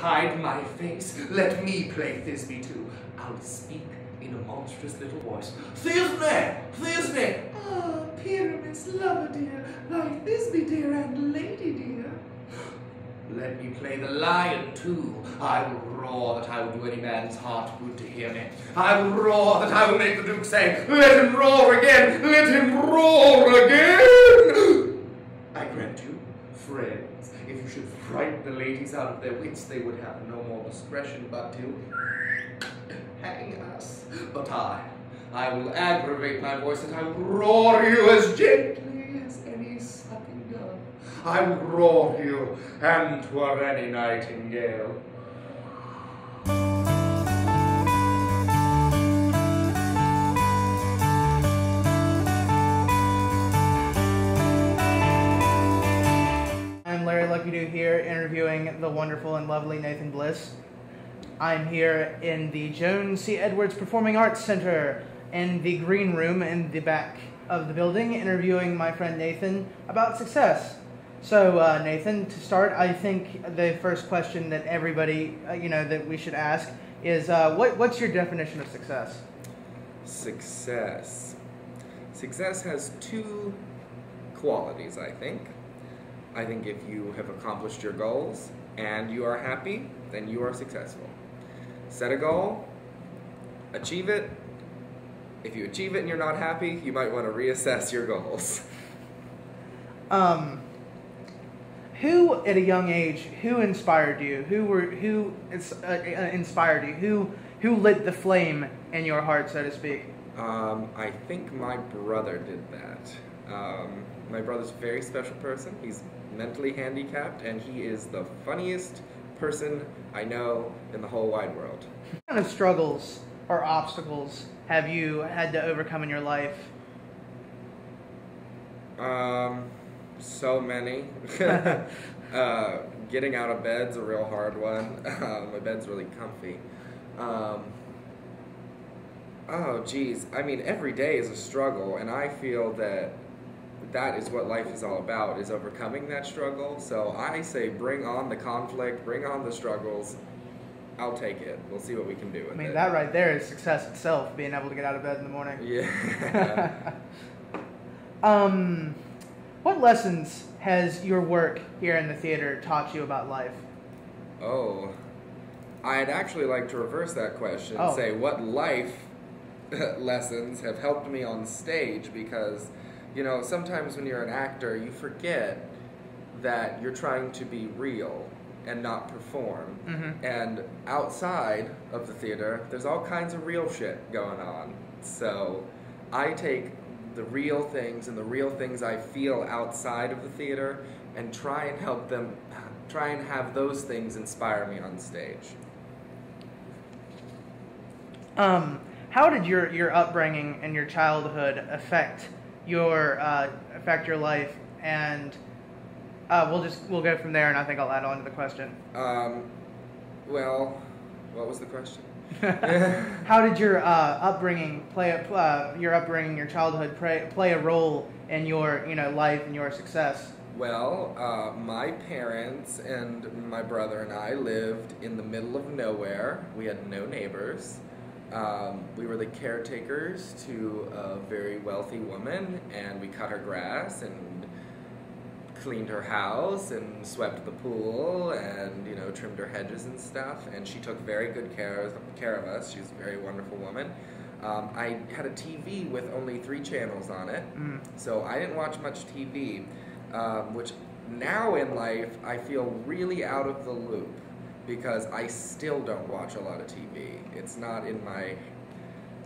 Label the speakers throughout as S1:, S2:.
S1: Hide my face. Let me play Thisbe too. I'll speak in a monstrous little voice. Thisbe! Thisbe! Ah, Pyramus, lover dear, like Thisbe dear and lady dear. Let me play the lion too. I will roar that I will do any man's heart good to hear me. I will roar that I will make the Duke say, Let him roar again! Let him roar again! I grant you, friends, if you should frighten the ladies out of their wits, they would have no more discretion but to hang us. But I, I will aggravate my voice and I will roar you as gently as any sucking dove. I will roar you, and twere any nightingale.
S2: Interviewing the wonderful and lovely Nathan Bliss. I'm here in the Joan C. Edwards Performing Arts Center in the green room in the back of the building interviewing my friend Nathan about success. So, uh, Nathan, to start, I think the first question that everybody, uh, you know, that we should ask is uh, what, what's your definition of success?
S3: Success. Success has two qualities, I think. I think if you have accomplished your goals and you are happy, then you are successful. Set a goal, achieve it. If you achieve it and you're not happy, you might want to reassess your goals.
S2: Um, who at a young age who inspired you who were who uh, uh, inspired you who who lit the flame in your heart so to speak
S3: Um, I think my brother did that. Um, my brother's a very special person. He's mentally handicapped, and he is the funniest person I know in the whole wide world.
S2: what kind of struggles or obstacles have you had to overcome in your life
S3: Um, so many. uh, getting out of bed's a real hard one. Uh, my bed's really comfy. Um, oh, geez. I mean, every day is a struggle, and I feel that that is what life is all about, is overcoming that struggle. So I say bring on the conflict, bring on the struggles. I'll take it. We'll see what we can do with
S2: i mean
S3: it.
S2: that right there is success itself being able to get out of bed in the morning
S3: Yeah.
S2: um, what lessons has your work here in the theater taught you about life
S3: Oh, I'd actually like to reverse that question and
S2: Oh.
S3: say what life lessons have helped me on stage because, you know, sometimes when you're an actor, you forget that you're trying to be real and not perform.
S2: Mhm.
S3: And outside of the theater, there's all kinds of real shit going on. So I take the real things and the real things I feel outside of the theater and try and help them, try and have those things inspire me on stage.
S2: Um, how did your, your upbringing and your childhood affect your uh, affect your life? And uh, we'll just we'll go from there, and I think I'll add on to the question.
S3: Um, well, what was the question?
S2: how did your uh, upbringing play a, uh, your upbringing, your childhood play, play a role in your you know life and your success?
S3: Well, uh, my parents and my brother and I lived in the middle of nowhere. We had no neighbors. Um, we were the caretakers to a very wealthy woman, and we cut her grass and cleaned her house and swept the pool and you know trimmed her hedges and stuff. And she took very good care of, care of us. She's a very wonderful woman. Um, I had a TV with only three channels on it,
S2: Mm.
S3: so I didn't watch much TV, um, which now in life I feel really out of the loop because I still don't watch a lot of TV. It's not in my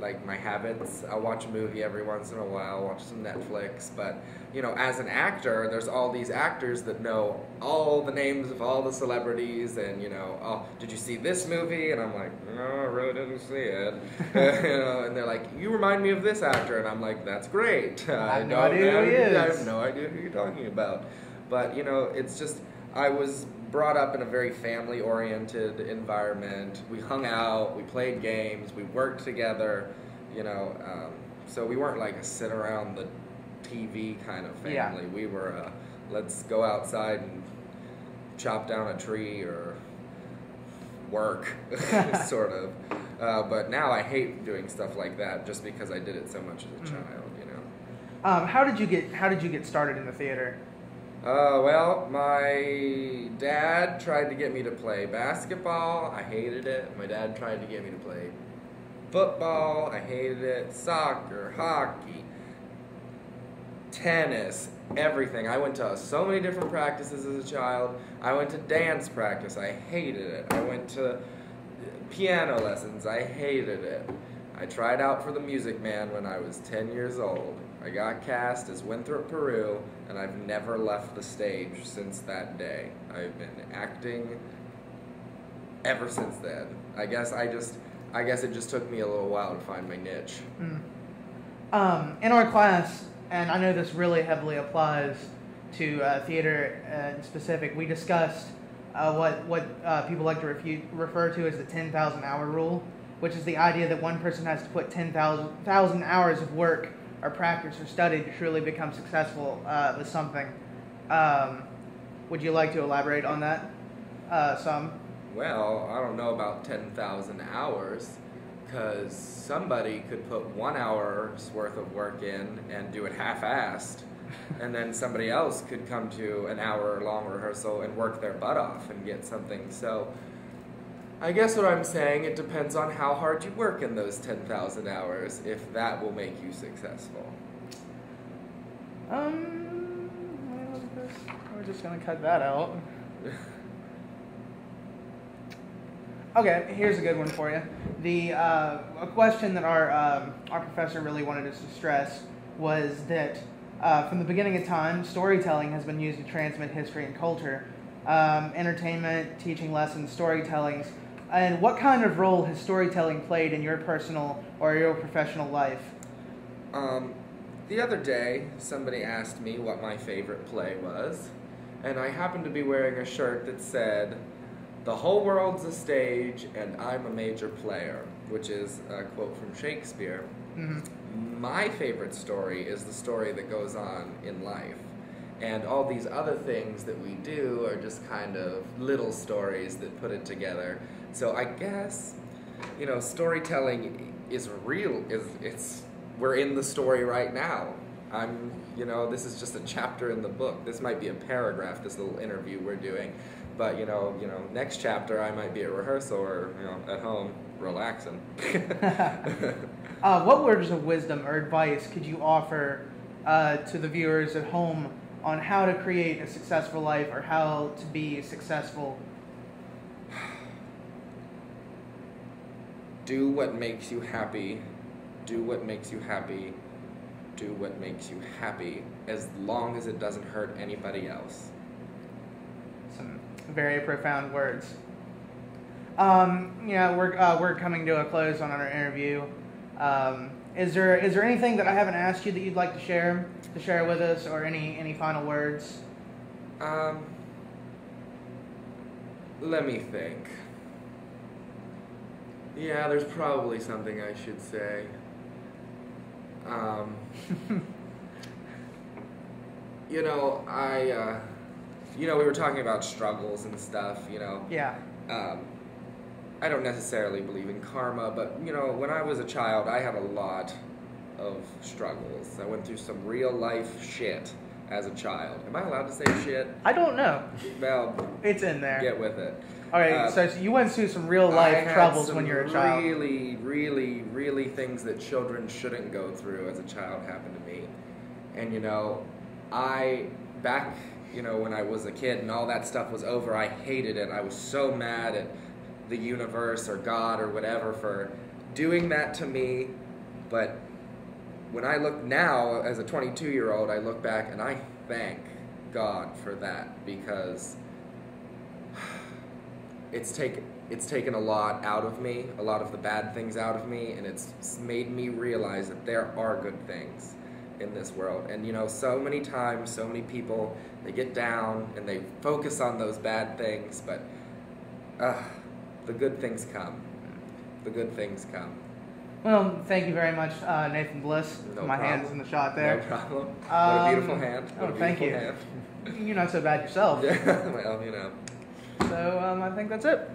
S3: like my habits. I'll watch a movie every once in a while, watch some Netflix, but you know, as an actor, there's all these actors that know all the names of all the celebrities and you know, oh, did you see this movie? And I'm like, no, I really didn't see it. you know, and they're like, you remind me of this actor, and I'm like, that's great.
S2: I have no idea who he
S3: I have no idea who you're talking about. But you know, it's just I was brought up in a very family-oriented environment. We hung out, we played games, we worked together. You know, um, so we weren't like a sit around the TV kind of family.
S2: Yeah.
S3: We were uh, let's go outside and chop down a tree or work, sort of. Uh, but now I hate doing stuff like that just because I did it so much as a
S2: Mhm.
S3: child, you know.
S2: Um, how did you get How did you get started in the theater?
S3: Uh, well, my dad tried to get me to play basketball. I hated it. My dad tried to get me to play football. I hated it. Soccer, hockey, tennis, everything. I went to so many different practices as a child. I went to dance practice. I hated it. I went to piano lessons. I hated it. I tried out for the Music Man when I was 10 years old. I got cast as Winthrop Paroo, and I've never left the stage since that day. I've been acting ever since then. I guess I just, I guess it just took me a little while to find my niche.
S2: Mm. Um, in our class, and I know this really heavily applies to uh, theater in specific, we discussed uh, what what uh, people like to refu- refer to as the 10,000 hour rule, which is the idea that one person has to put 10,000 thousand hours of work or practice or study to truly become successful uh, with something. Um, would you like to elaborate on that uh, some?
S3: Well, I don't know about 10,000 hours, because somebody could put one hour's worth of work in and do it half assed, and then somebody else could come to an hour long rehearsal and work their butt off and get something. So, I guess what I'm saying, it depends on how hard you work in those 10,000 hours, if that will make you successful.
S2: Um, let me look at this. We're just gonna cut that out. Okay, here's a good one for you. The uh, a question that our um, our professor really wanted us to stress was that uh, from the beginning of time, storytelling has been used to transmit history and culture, um, entertainment, teaching lessons, storytellings. And what kind of role has storytelling played in your personal or your professional life?
S3: Um, the other day, somebody asked me what my favorite play was, and I happened to be wearing a shirt that said, The whole world's a stage, and I'm a major player, which is a quote from Shakespeare.
S2: hmm
S3: My favorite story is the story that goes on in life. And all these other things that we do are just kind of little stories that put it together. So I guess, you know, storytelling is real. Is it's we're in the story right now. I'm, you know, this is just a chapter in the book. This might be a paragraph. This little interview we're doing, but you know, you know, next chapter I might be at rehearsal or you know at home relaxing.
S2: Uh, what words of wisdom or advice could you offer uh, to the viewers at home on how to create a successful life or how to be successful?
S3: do what makes you happy. Do what makes you happy. Do what makes you happy as long as it doesn't hurt anybody else.
S2: Some very profound words. Um, yeah, we're uh, we're coming to a close on our interview. Um, is there is there anything that I haven't asked you that you'd like to share to share with us, or any any final words?
S3: Um, let me think. Yeah, there's probably something I should say. Um, you know, I, uh, you know, we were talking about struggles and stuff, you know.
S2: Yeah.
S3: Um, I don't necessarily believe in karma, but, you know, when I was a child, I had a lot of struggles. I went through some real life shit as a child. Am I allowed to say shit?
S2: I don't know.
S3: Well,
S2: It's in there.
S3: get with it.
S2: All right.
S3: Uh,
S2: so you went through some real life troubles when you were a child.
S3: Really, really, really things that children shouldn't go through as a child happened to me. And you know, I back, you know, when I was a kid and all that stuff was over, I hated it. I was so mad at the universe or God or whatever for doing that to me. But when I look now as a 22 year old, I look back and I thank God for that because it's taken it's taken a lot out of me, a lot of the bad things out of me, and it's made me realize that there are good things in this world. And you know, so many times, so many people they get down and they focus on those bad things, but uh, the good things come. The good things come.
S2: Well, thank you very much, uh, Nathan Bliss.
S3: No
S2: My
S3: problem.
S2: hand's in the shot there.
S3: No problem. what
S2: Um,
S3: a beautiful hand. What
S2: oh,
S3: a
S2: thank you.
S3: Hand.
S2: You're not so bad yourself.
S3: Yeah, well, you know.
S2: So um, I think that's it.